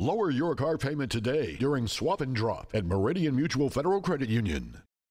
Lower your car payment today during Swap and Drop at Meridian Mutual Federal Credit Union.